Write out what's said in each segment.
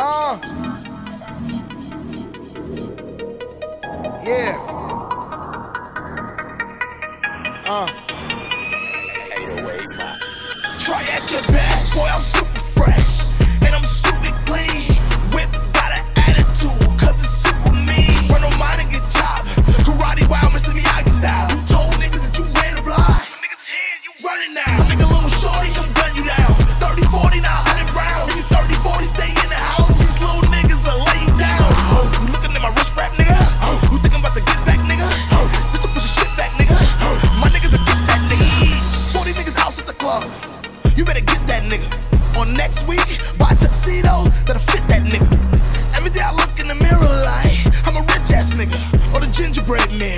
Uh. Yeah. Uh. Try at your best, boy, I'm super fresh. And I'm stupid clean. Next week, buy a tuxedo that'll fit that nigga. Every day I look in the mirror like I'm a rich ass nigga. Or the gingerbread man.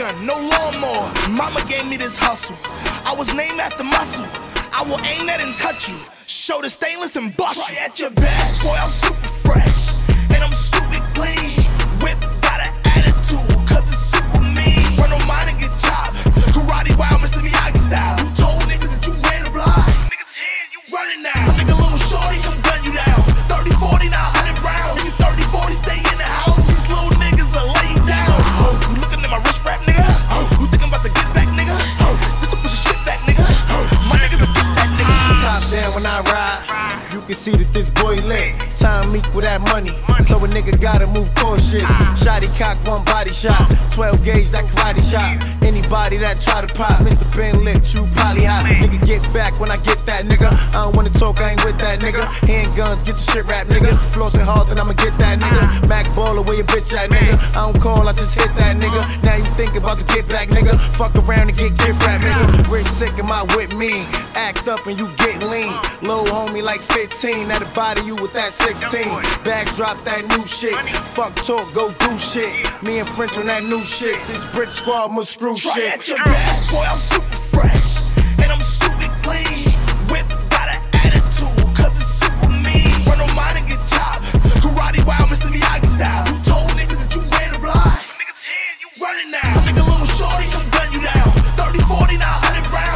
A no lawnmower. Mama gave me this hustle. I was named after muscle. I will aim that and touch you. Show the stainless and bust. Try at your best, boy. I'm super fresh. And I'm stupid can see that this boy lit. Time equal that money. So a nigga gotta move cautious. Shotty cock, one body shot. 12 gauge, that karate shot. Anybody that try to pop, Mr. Ben lit, you probably hot. Nigga, get back when I get that nigga. I don't wanna talk, I ain't with that nigga. Handguns, get the shit rap, nigga. Flossing hard, then I'ma get that nigga. Mac baller, where your bitch at, nigga? I don't call, I just hit that nigga. Now you think about the get back, nigga. Fuck around and get gift wrap, nigga. Rich sick, of my with me? Act up and you get lean. Low homie like 15, that'll body you with that 16. Backdrop that new shit. Fuck talk, go do shit. Me and French on that new shit. This Brick Squad must screw Try shit. At your best, boy, I'm super fresh. And I'm stupid clean. Whip got an attitude, cause it's super mean. Run on mine and get top. Karate wild, Mr. Miyagi style. You told niggas that you ran the block. Niggas here, you running now. Nigga, little shorty. 4900 rounds.